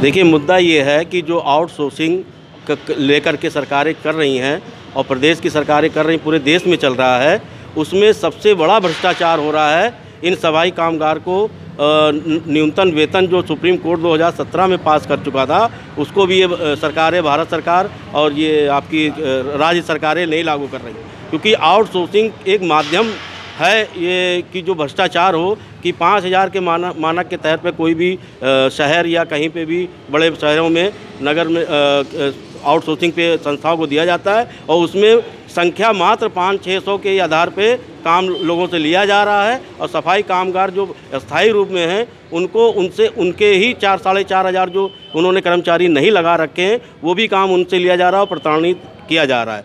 देखिए, मुद्दा ये है कि जो आउटसोर्सिंग लेकर के सरकारें कर रही हैं और प्रदेश की सरकारें कर रही पूरे देश में चल रहा है, उसमें सबसे बड़ा भ्रष्टाचार हो रहा है इन सफ़ाई कामगार को न्यूनतम वेतन जो सुप्रीम कोर्ट 2017 में पास कर चुका था, उसको भी ये सरकारें, भारत सरकार और ये आपकी राज्य सरकारें नहीं लागू कर रही क्योंकि आउटसोर्सिंग एक माध्यम है ये कि जो भ्रष्टाचार हो, कि पाँच हज़ार के मानक मानक के तहत पे कोई भी शहर या कहीं पे भी बड़े शहरों में, नगर में आउटसोर्सिंग पे संस्थाओं को दिया जाता है और उसमें संख्या मात्र पाँच छः सौ के आधार पे काम लोगों से लिया जा रहा है और सफ़ाई कामगार जो स्थायी रूप में हैं, उनको, उनसे, उनके ही चार, साढ़े चार हज़ार जो उन्होंने कर्मचारी नहीं लगा रखे हैं, वो भी काम उनसे लिया जा रहा है और प्रताड़ित किया जा रहा है।